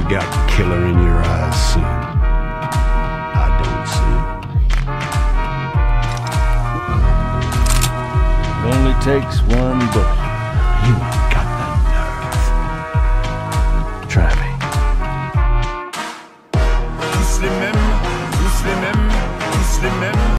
You got killer in your eyes, son. I don't see it. It only takes one bullet. You got the nerve. Try me.